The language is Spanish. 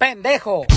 pendejo.